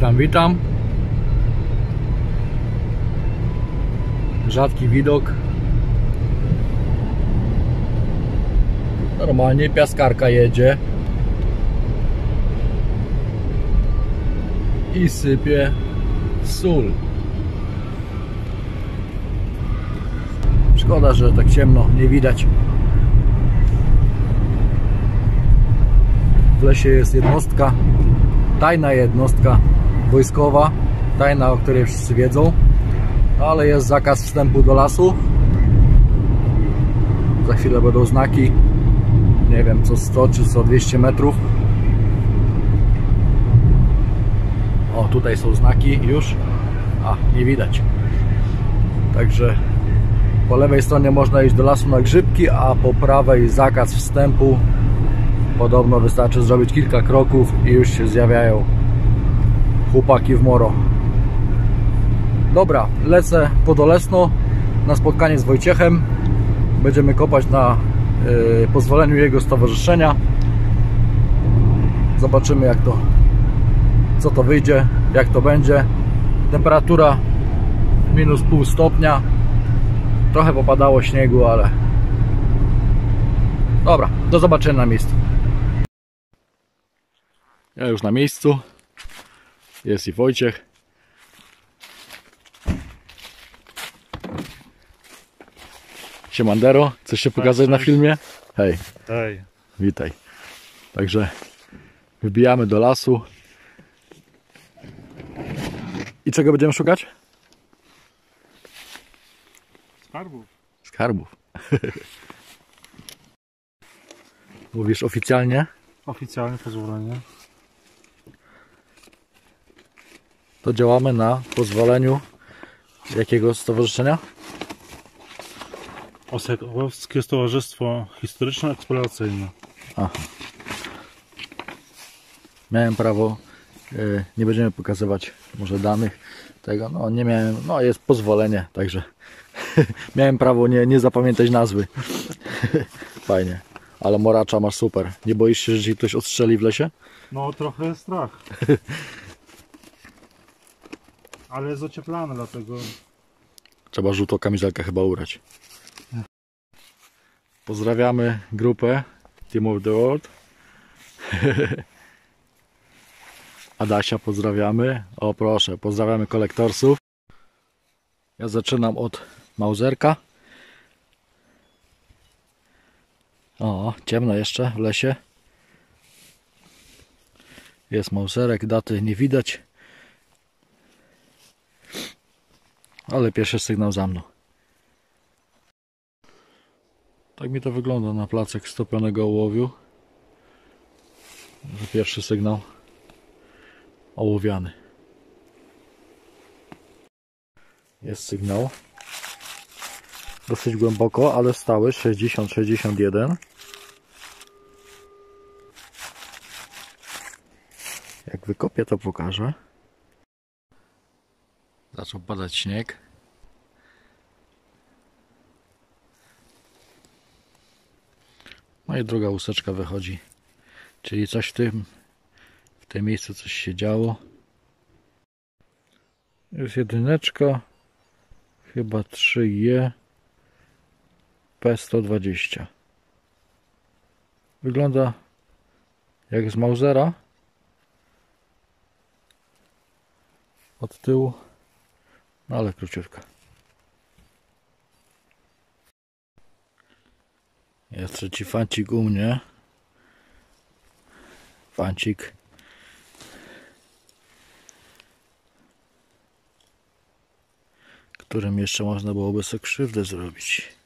Witam, witam. Rzadki widok. Normalnie piaskarka jedzie. I sypie sól. Szkoda, że tak ciemno, nie widać. W lesie jest jednostka, tajna jednostka wojskowa, tajna, o której wszyscy wiedzą, ale jest zakaz wstępu do lasu. Za chwilę będą znaki, nie wiem, co 100 czy co 200 metrów. O, tutaj są znaki już, a nie widać. Także po lewej stronie można iść do lasu na grzybki, a po prawej zakaz wstępu. Podobno wystarczy zrobić kilka kroków i już się zjawiają chłopaki w moro. Dobra, lecę pod Olesno na spotkanie z Wojciechem. Będziemy kopać na y, pozwoleniu jego stowarzyszenia. Zobaczymy jak to, co to wyjdzie, jak to będzie. Temperatura minus pół stopnia. Trochę popadało śniegu, ale dobra, do zobaczenia na miejscu. Ja już na miejscu. Jest i Wojciech. Siemandero, chcesz się pokazać na filmie? Hej, Hej, witaj. Także wybijamy do lasu. I czego będziemy szukać? skarbów. Skarbów. Mówisz oficjalnie? Oficjalne pozwolenie. To działamy na pozwoleniu jakiego stowarzyszenia? Osekowskie Stowarzystwo Historyczno-Eksploracyjne. Aha. Miałem prawo, e, nie będziemy pokazywać może danych tego, no nie miałem, no jest pozwolenie, także miałem prawo nie, nie zapamiętać nazwy. Fajnie. Ale moracza masz super. Nie boisz się, że ci ktoś odstrzeli w lesie? No trochę strach. Ale jest ocieplane, dlatego Trzeba żółtą kamizelkę chyba ubrać. Pozdrawiamy grupę Team of the World. Adasia pozdrawiamy. O proszę, pozdrawiamy kolektorsów. Ja zaczynam od Mauserka. O, ciemno jeszcze w lesie. Jest Mauserek, daty nie widać. Ale pierwszy sygnał za mną. Tak mi to wygląda na placek stopionego ołowiu. Pierwszy sygnał ołowiany. Jest sygnał. Dosyć głęboko, ale stały 60-61. Jak wykopię to pokażę. Zaczął padać śnieg. No i druga łuseczka wychodzi. Czyli coś w tym, w tym miejscu coś się działo. Jest jedyneczka. Chyba 3J P120. Wygląda jak z Mausera. Od tyłu. No ale króciutka. Jest trzeci fancik u mnie. Fancik. Którym jeszcze można byłoby sobie krzywdę zrobić.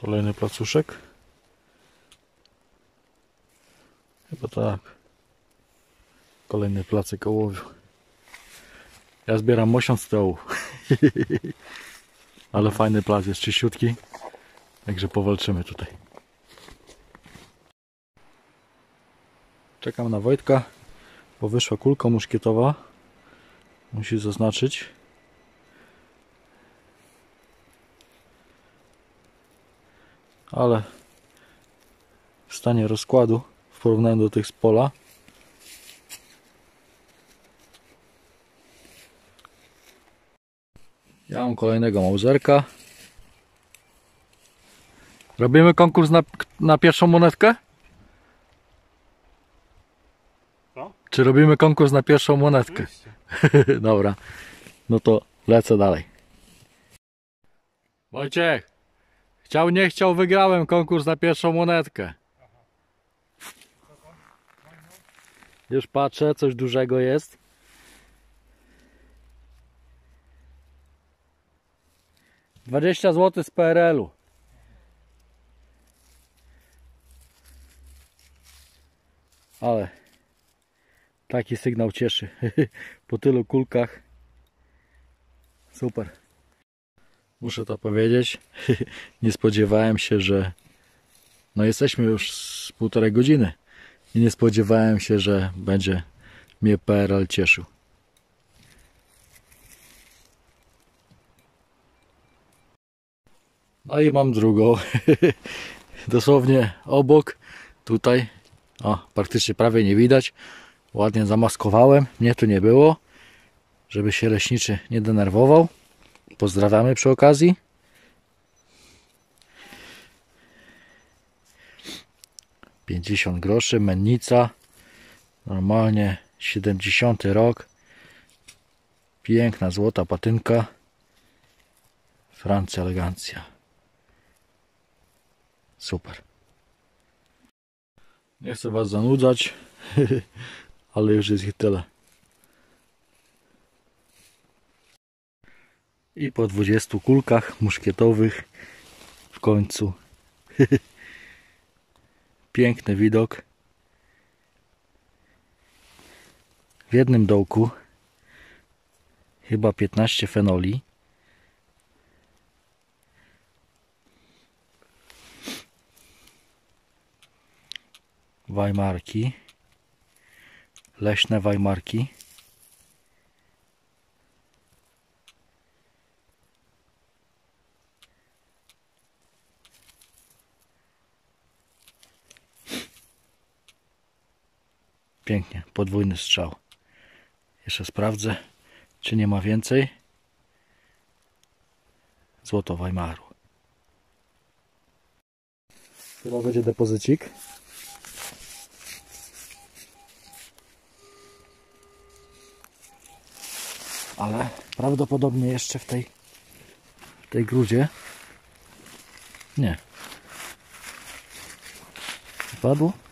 Kolejny placuszek. Chyba tak. Kolejny placek ołowiu. Ja zbieram mosiąc z tyłu. Ale fajny plac jest czyściutki. Także powalczymy tutaj. Czekam na Wojtka, bo wyszła kulka muszkietowa. Musi zaznaczyć. Ale w stanie rozkładu w porównaniu do tych z pola. Ja mam kolejnego Mauserka. Robimy konkurs na, na pierwszą monetkę? Co? Czy robimy konkurs na pierwszą monetkę? Dobra, no to lecę dalej. Wojciech, chciał nie chciał, wygrałem konkurs na pierwszą monetkę. Już patrzę, coś dużego jest. Dwadzieścia zł z PRL-u. Ale taki sygnał cieszy. po tylu kulkach. Super. Muszę to powiedzieć. nie spodziewałem się, że. No, jesteśmy już z półtorej godziny. I nie spodziewałem się, że będzie mnie PRL cieszył. No i mam drugą. Dosłownie obok. Tutaj. O, praktycznie prawie nie widać. Ładnie zamaskowałem. Mnie tu nie było. Żeby się leśniczy nie denerwował. Pozdrawiamy przy okazji. Pięćdziesiąt groszy, mennica. Normalnie 70 rok. Piękna złota patynka. Francja elegancja. Super. Nie chcę Was zanudzać, ale już jest ich tyle. I po 20 kulkach muszkietowych w końcu piękny widok. W jednym dołku chyba 15 fenoli. Wajmarki. Leśne wajmarki. Pięknie, podwójny strzał. Jeszcze sprawdzę, czy nie ma więcej. Złoto Weimaru. Chyba będzie depozycik. Ale prawdopodobnie jeszcze w tej w tej grudzie nie. Padło?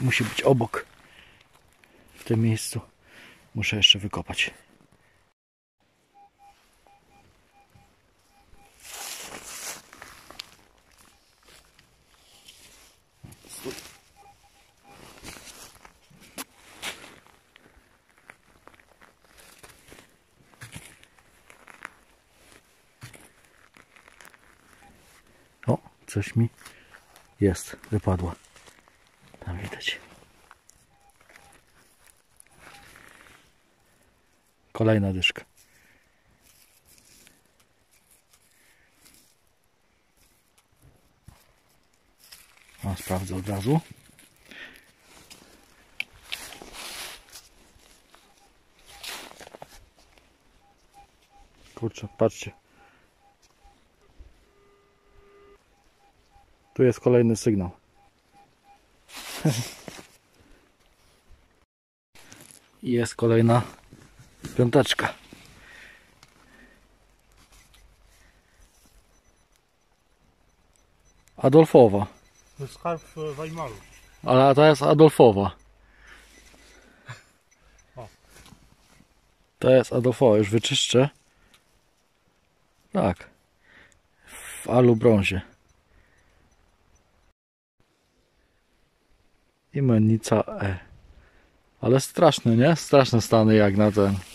Musi być obok. W tym miejscu. Muszę jeszcze wykopać. Coś mi jest, wypadła. Tam widać. Kolejna dyszka. O, sprawdzę od razu. Kurczę, patrzcie. Tu jest kolejny sygnał. Jest kolejna piąteczka. Adolfowa. To jest skarb e, Weimaru. Ale to jest Adolfowa. O. To jest Adolfowa, już wyczyszczę. Tak. W alu brązie. I mennica E. Ale straszne, nie? Straszne stany jak na ten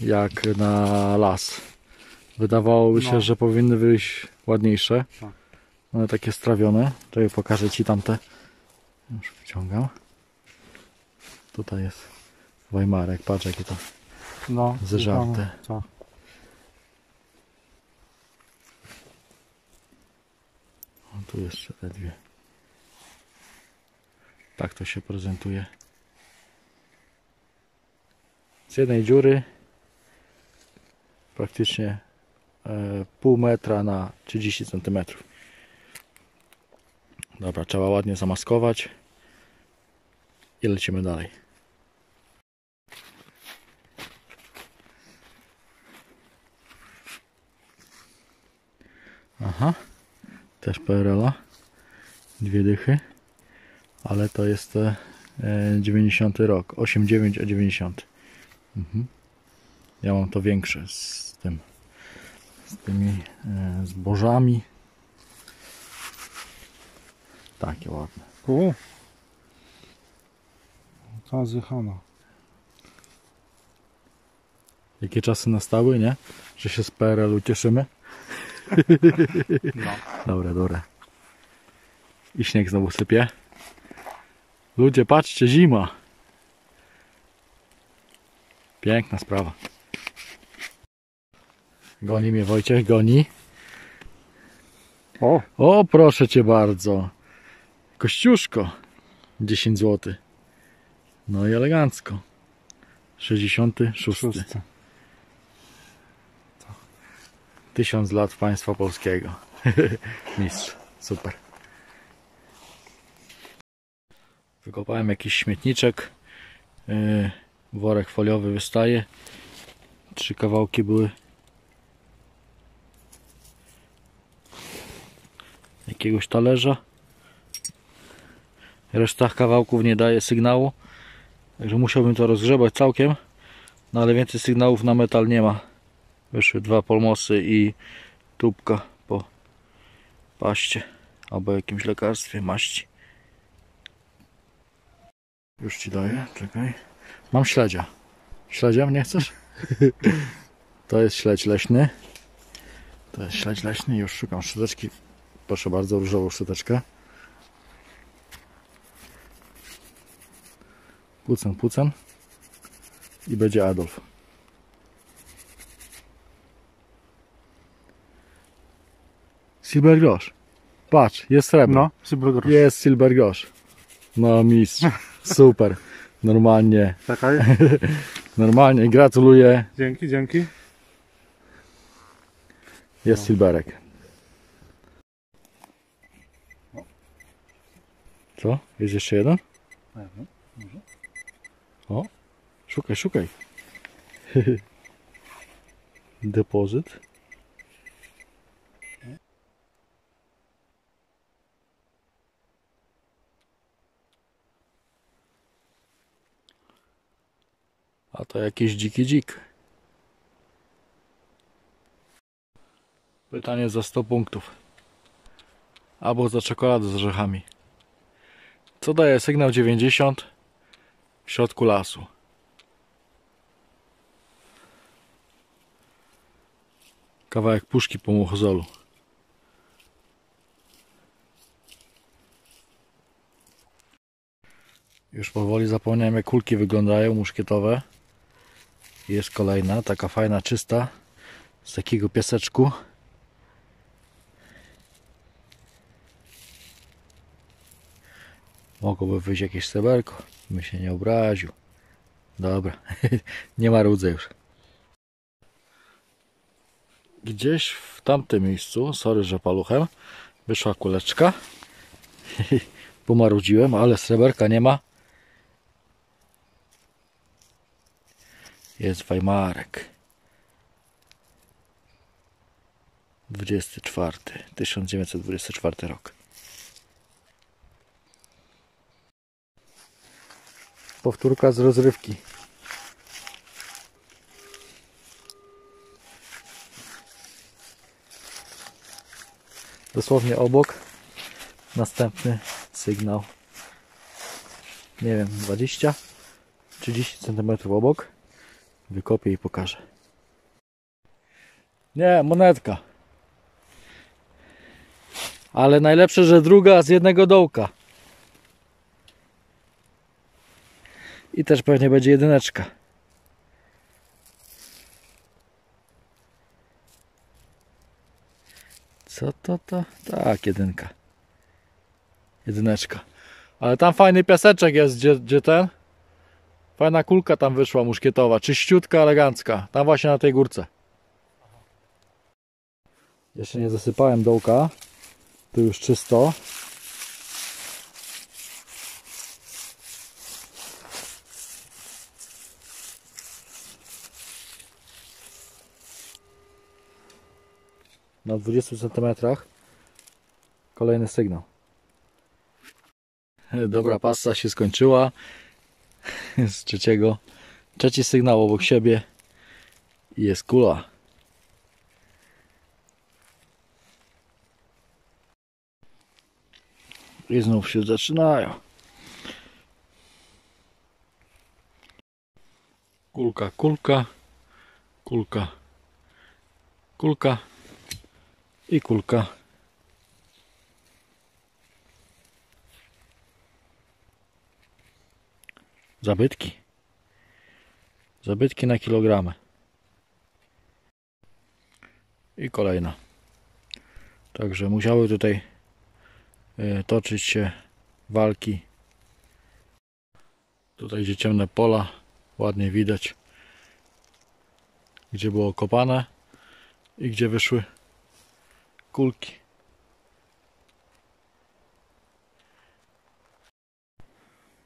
jak na las. Wydawałoby się, No. że powinny wyjść ładniejsze. No. One takie strawione. Czekaj, pokażę Ci tamte. Już wyciągam. Tutaj jest Weimarek, patrz jakie to. No, Zżarte. No, o, tu jeszcze te dwie. Tak to się prezentuje. Z jednej dziury praktycznie e, pół metra na 30 cm. Dobra, trzeba ładnie zamaskować i lecimy dalej. Aha, też PRL-a. Dwie dychy, ale to jest e, 90 rok, 89 a 90. Mhm. Ja mam to większe z tym, z tymi e, zbożami. Takie ładne. O! Ta zjechana. Jakie czasy nastały, nie? Że się z PRL-u cieszymy. No. Dobra, dobra. I śnieg znowu sypie. Ludzie, patrzcie, zima. Piękna sprawa. Goni mnie Wojciech, goni. O! O, proszę cię bardzo. Kościuszko. 10 zł. No i elegancko. 66. Szósty. Tysiąc lat państwa polskiego. Mistrz. Super. Wykopałem jakiś śmietniczek. Yy, worek foliowy wystaje. Trzy kawałki były. Jakiegoś talerza. Reszta kawałków nie daje sygnału. Także musiałbym to rozgrzebać całkiem. No ale więcej sygnałów na metal nie ma. Wyszły dwa polmosy i tubka po paście albo jakimś lekarstwie, maści. Już ci daję, czekaj. Mam śledzia. Śledzia nie chcesz? to jest śledź leśny. To jest śledź leśny. Już szukam szczoteczki. Proszę bardzo, różową szczoteczkę. Pucen, pucen. I będzie Adolf. Silver grosz. Patrz, jest srebro. No, cybergrosz. Jest silver grosz. No mistrz. Super. Normalnie. Czekaj. Normalnie. Gratuluję. Dzięki, dzięki. Jest silberek. Co? Jest jeszcze jeden? O, szukaj, szukaj. Depozyt. A to jakiś dziki dzik. Pytanie za 100 punktów. Albo za czekoladę z orzechami. Co daje sygnał 90 w środku lasu? Kawałek puszki po muchozolu. Już powoli zapomniałem jak kulki wyglądają muszkietowe. Jest kolejna, taka fajna, czysta. Z takiego piaseczku. Mogłoby wyjść jakieś steberko. My się nie obraził. Dobra, nie ma rudze już. Gdzieś w tamtym miejscu, sorry, że paluchem, wyszła kuleczka. Pomarudziłem, ale sreberka nie ma. Jest Weimarek. 24, 1924 rok. Powtórka z rozrywki. Dosłownie obok. Następny sygnał. Nie wiem, 20 30 cm obok. Wykopię i pokażę. Nie, monetka. Ale najlepsze, że druga z jednego dołka. I też pewnie będzie jedyneczka. Co to to? Tak, jedynka. Jedyneczka. Ale tam fajny piaseczek jest, gdzie, gdzie ten? Fajna kulka tam wyszła muszkietowa, czyściutka, elegancka. Tam właśnie na tej górce. Jeszcze nie zasypałem dołka. Tu już czysto. Na 20 cm kolejny sygnał. Dobra, passa się skończyła. Z trzeciego. Trzeci sygnał obok siebie. Jest kula. I znów się zaczynają. Kulka, kulka, kulka, kulka i kulka. Zabytki. Zabytki na kilogramy. I kolejna. Także musiały tutaj e, toczyć się walki. Tutaj gdzie ciemne pola, ładnie widać gdzie było kopane i gdzie wyszły kulki.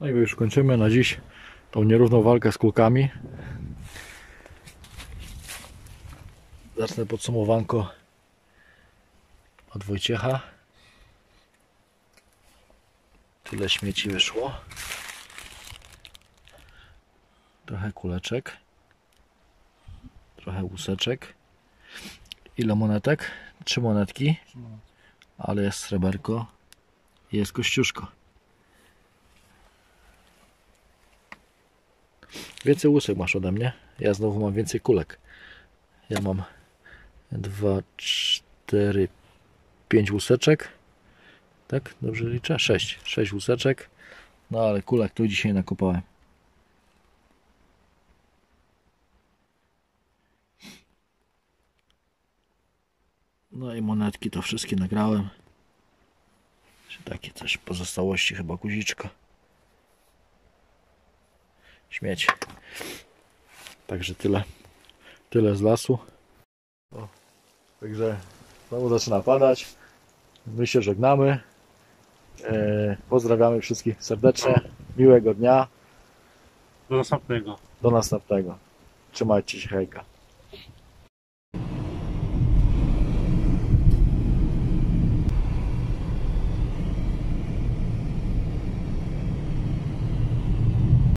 No i już kończymy na dziś tą nierówną walkę z kulkami. Zacznę podsumowanko od Wojciecha. Tyle śmieci wyszło. Trochę kuleczek. Trochę łuseczek. Ile monetek? Trzy monetki. Ale jest sreberko. Jest kościuszko. Więcej łusek masz ode mnie. Ja znowu mam więcej kulek. Ja mam dwa, cztery, pięć łuseczek. Tak? Dobrze liczę? Sześć. Sześć łuseczek. No ale kulek tu dzisiaj nakopałem. No i monetki to wszystkie nagrałem. Jeszcze Takie coś pozostałości chyba guziczka. Śmieć. Także tyle. Tyle z lasu. O, także znowu zaczyna padać. My się żegnamy. E, pozdrawiamy wszystkich serdecznie. Miłego dnia. Do następnego. Do następnego. Trzymajcie się, hejka.